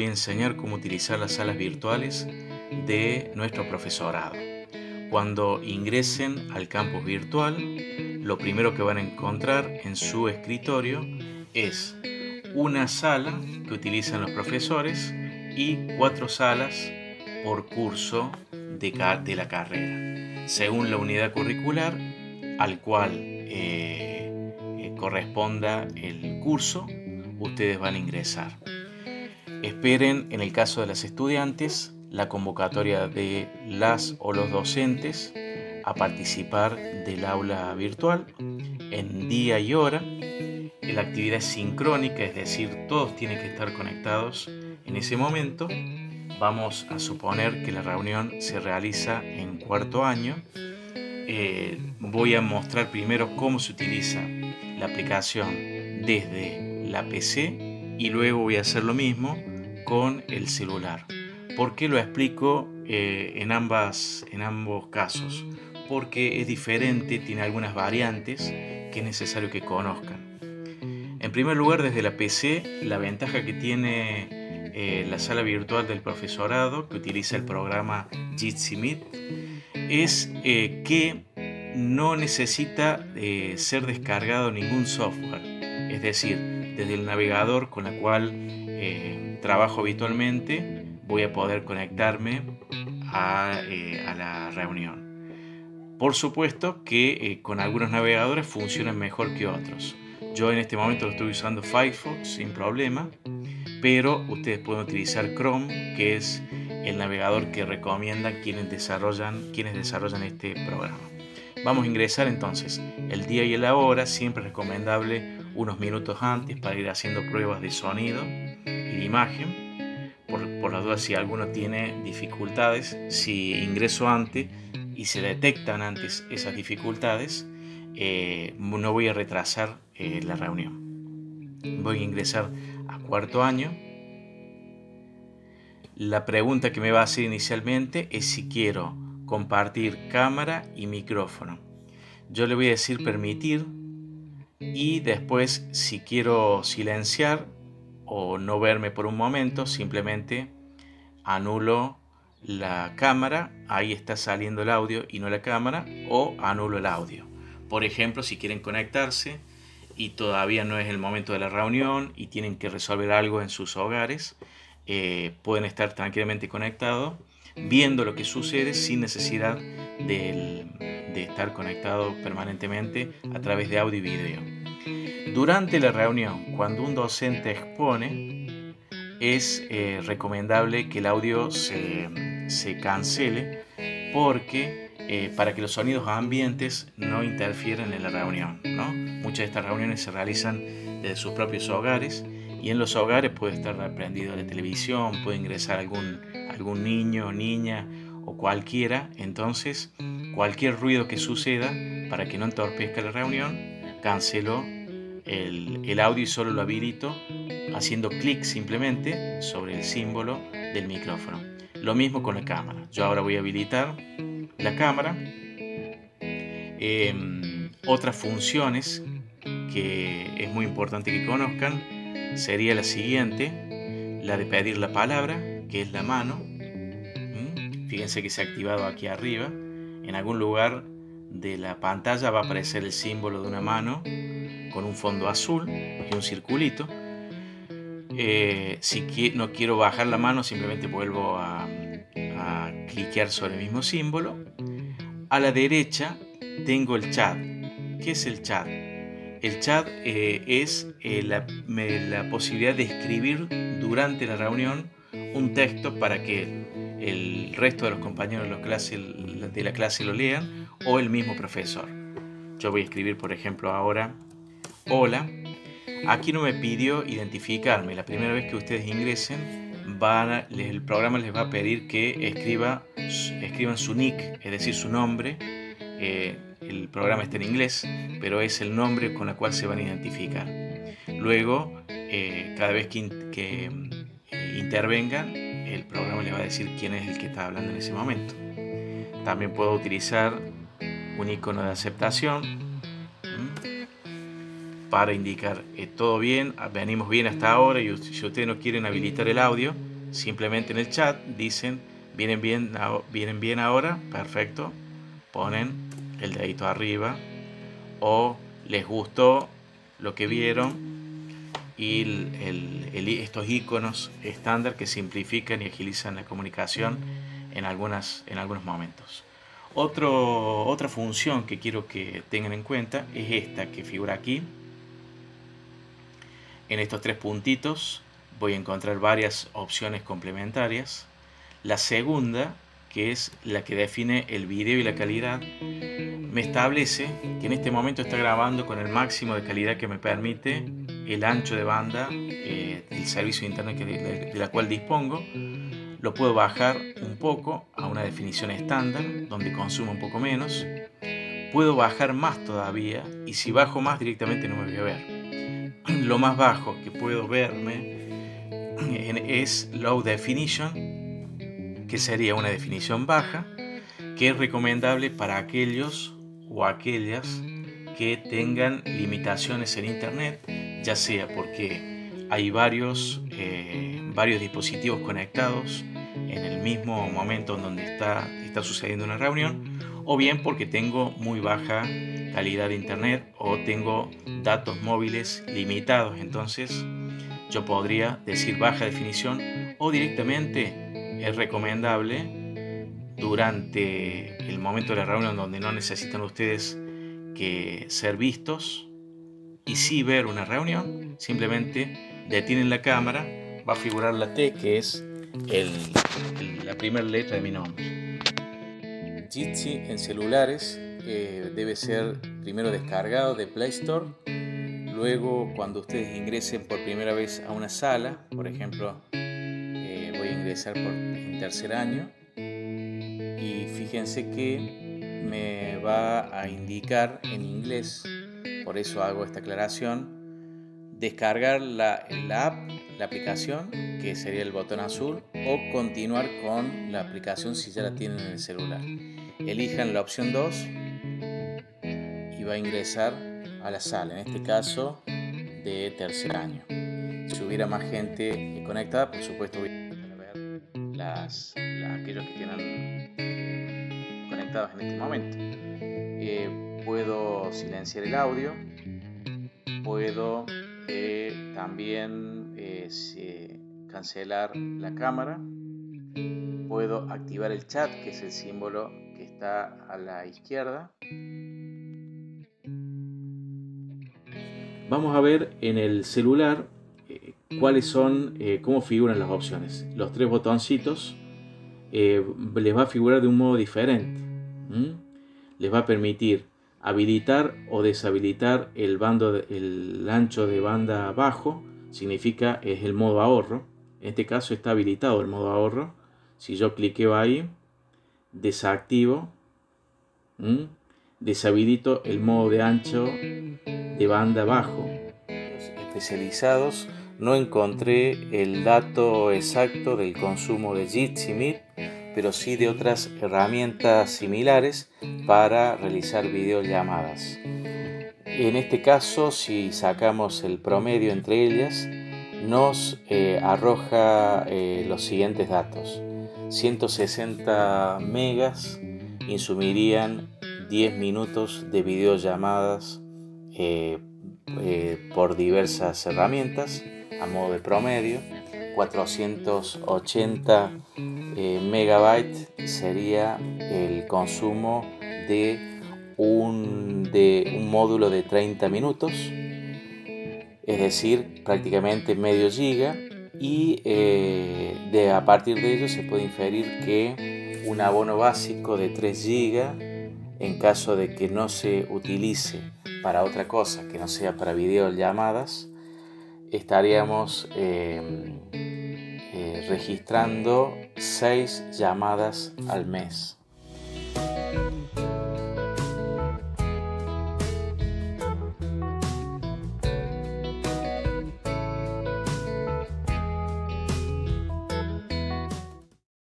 voy a enseñar cómo utilizar las salas virtuales de nuestro profesorado. Cuando ingresen al campus virtual, lo primero que van a encontrar en su escritorio es una sala que utilizan los profesores y cuatro salas por curso de, de la carrera, según la unidad curricular al cual eh, eh, corresponda el curso, ustedes van a ingresar. Esperen, en el caso de las estudiantes, la convocatoria de las o los docentes a participar del aula virtual en día y hora. La actividad es sincrónica, es decir, todos tienen que estar conectados en ese momento. Vamos a suponer que la reunión se realiza en cuarto año. Eh, voy a mostrar primero cómo se utiliza la aplicación desde la PC y luego voy a hacer lo mismo con el celular. ¿Por qué lo explico eh, en, ambas, en ambos casos? Porque es diferente, tiene algunas variantes que es necesario que conozcan. En primer lugar, desde la PC, la ventaja que tiene eh, la sala virtual del profesorado, que utiliza el programa Jitsi Meet, es eh, que no necesita ser descargado ningún software. Es decir, desde el navegador con la cual trabajo habitualmente, voy a poder conectarme a, eh, la reunión. Por supuesto que eh, con algunos navegadores funcionan mejor que otros. Yo en este momento lo estoy usando Firefox sin problema, pero ustedes pueden utilizar Chrome, que es el navegador que recomiendan quienes desarrollan, quienes desarrollan este programa. Vamos a ingresar entonces el día y la hora, siempre recomendable unos minutos antes para ir haciendo pruebas de sonido imagen por, la duda si alguno tiene dificultades, si ingreso antes y se detectan antes esas dificultades, eh, no voy a retrasar eh, la reunión. Voy a ingresar a cuarto año. La pregunta que me va a hacer inicialmente es si quiero compartir cámara y micrófono. Yo le voy a decir permitir y después si quiero silenciar o no verme por un momento, simplemente anulo la cámara, ahí está saliendo el audio y no la cámara, o anulo el audio. Por ejemplo, si quieren conectarse y todavía no es el momento de la reunión y tienen que resolver algo en sus hogares, eh, pueden estar tranquilamente conectados, viendo lo que sucede sin necesidad de, de estar conectado permanentemente a través de audio y video. Durante la reunión, cuando un docente expone, es eh, recomendable que el audio se, cancele porque eh, para que los sonidos ambientes no interfieran en la reunión. ¿no? Muchas de estas reuniones se realizan desde sus propios hogares y en los hogares puede estar prendido la televisión, puede ingresar algún, algún niño niña o cualquiera. Entonces, cualquier ruido que suceda para que no entorpezca la reunión, cancelo el, audio y solo lo habilito haciendo clic simplemente sobre el símbolo del micrófono. Lo mismo con la cámara. Yo ahora voy a habilitar la cámara. Em, otras funciones que es muy importante que conozcan sería la siguiente, la de pedir la palabra, que es la mano. ¿Mm? Fíjense que se ha activado aquí arriba. En algún lugar de la pantalla va a aparecer el símbolo de una mano con un fondo azul y un circulito. Eh, si no quiero bajar la mano, simplemente vuelvo a, a cliquear sobre el mismo símbolo. A la derecha tengo el chat. ¿Qué es el chat? El chat eh, es eh, la, posibilidad de escribir durante la reunión un texto para que el resto de los compañeros de la clase lo lean o el mismo profesor. Yo voy a escribir, por ejemplo, ahora Hola. Aquí no me pidió identificarme. La primera vez que ustedes ingresen, el programa les va a pedir que escriba, escriban su nick, es decir, su nombre. Eh, el programa está en inglés, pero es el nombre con el cual se van a identificar. Luego, eh, cada vez que, que eh, intervengan, el programa les va a decir quién es el que está hablando en ese momento. También puedo utilizar un icono de aceptación para indicar eh, todo bien, venimos bien hasta ahora y si ustedes no quieren habilitar el audio, simplemente en el chat dicen, vienen bien, vienen bien ahora, perfecto, ponen el dedito arriba o les gustó lo que vieron y estos iconos estándar que simplifican y agilizan la comunicación en, algunas, en algunos momentos. Otro, otra función que quiero que tengan en cuenta es esta que figura aquí. En estos tres puntitos voy a encontrar varias opciones complementarias. La segunda, que es la que define el video y la calidad, me establece que en este momento está grabando con el máximo de calidad que me permite el ancho de banda eh, del servicio de internet de, la cual dispongo. Lo puedo bajar un poco a una definición estándar, donde consumo un poco menos. Puedo bajar más todavía y si bajo más directamente no me voy a ver. Lo más bajo que puedo verme es Low Definition, que sería una definición baja, que es recomendable para aquellos o aquellas que tengan limitaciones en Internet, ya sea porque hay varios, eh, varios dispositivos conectados en el mismo momento en donde está, está sucediendo una reunión, o bien porque tengo muy baja calidad de Internet o tengo datos móviles limitados. Entonces, yo podría decir baja definición o directamente es recomendable durante el momento de la reunión donde no necesitan ustedes que ser vistos y sí ver una reunión, simplemente detienen la cámara, va a figurar la T que es la primera letra de mi nombre. Jitsi en celulares eh, debe ser primero descargado de Play Store Luego, cuando ustedes ingresen por primera vez a una sala, por ejemplo, eh, voy a ingresar por, en tercer año y fíjense que me va a indicar en inglés, por eso hago esta aclaración, descargar la, app, la aplicación, que sería el botón azul, o continuar con la aplicación si ya la tienen en el celular. Elijan la opción 2 y va a ingresar a la sala, en este caso de tercer año. Si hubiera más gente conectada, por supuesto voy a ver las, aquellos que tienen conectados en este momento. Eh, puedo silenciar el audio, puedo eh, también eh, cancelar la cámara, puedo activar el chat, que es el símbolo que está a la izquierda, Vamos a ver en el celular eh, cuáles son, eh, cómo figuran las opciones. Los tres botoncitos eh, les va a figurar de un modo diferente. Les va a permitir habilitar o deshabilitar el, bando el ancho de banda bajo, significa es el modo ahorro. En este caso está habilitado el modo ahorro. Si yo cliqueo ahí, desactivo, deshabilito el modo de ancho de banda bajo especializados no encontré el dato exacto del consumo de Jitsi pero sí de otras herramientas similares para realizar videollamadas. En este caso, si sacamos el promedio entre ellas, nos eh, arroja eh, los siguientes datos. 160 megas insumirían 10 minutos de videollamadas eh, por diversas herramientas a modo de promedio. 480 eh, megabytes sería el consumo de un, de un módulo de 30 minutos, es decir, prácticamente medio giga y de, a partir de ello se puede inferir que un abono básico de 3 gigas en caso de que no se utilice para otra cosa que no sea para videollamadas, estaríamos eh, registrando 6 llamadas al mes.